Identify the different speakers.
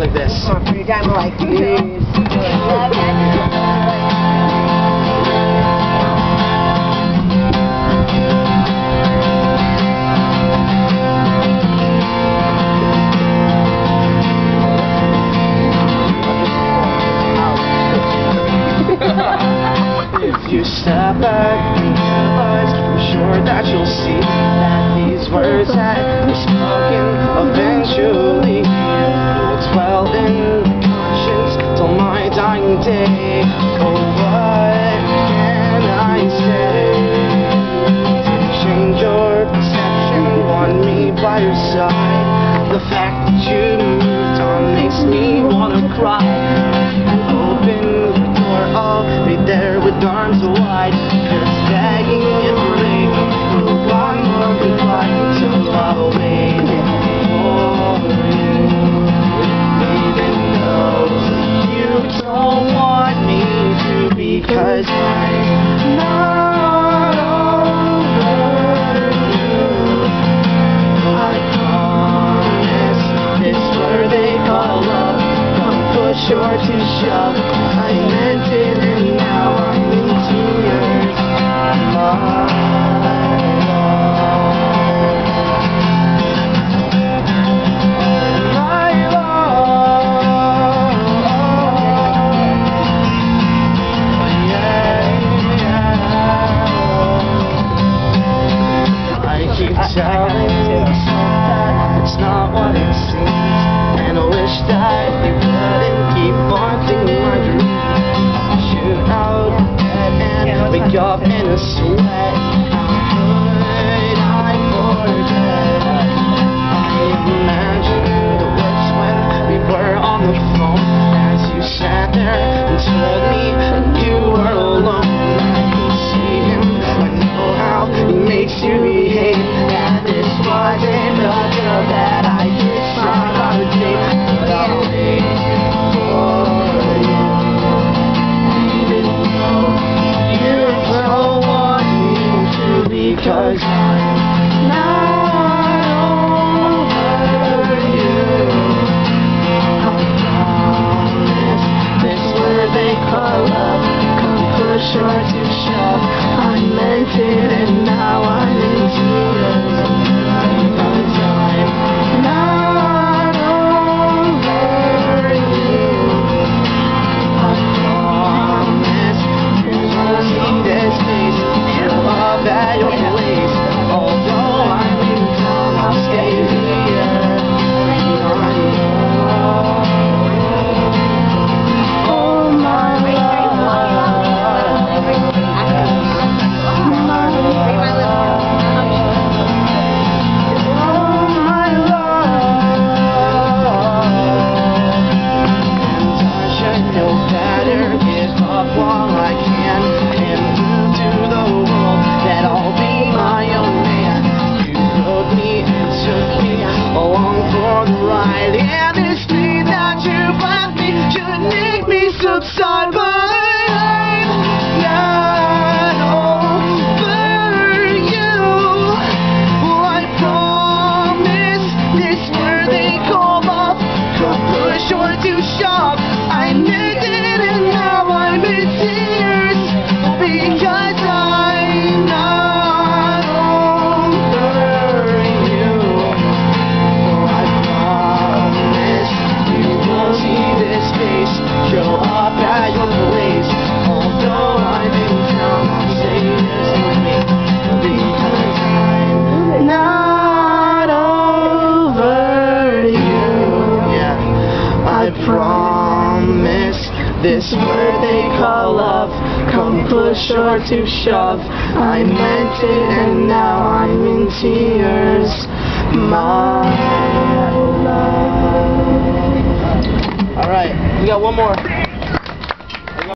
Speaker 1: like this. If you step back and realize for sure that you'll see that these words that we're spoken eventually well, in the conscience till my dying day. Oh, what can I say? To Change your perception, want me by your side. The fact that you moved on makes me wanna cry. Open the door, I'll be there with arms wide, just begging. to show I meant it job and a sweat. How could I forget? promise. This word they call love Come push or to shove. I meant it and now I'm in tears. My love. Alright, we got one more.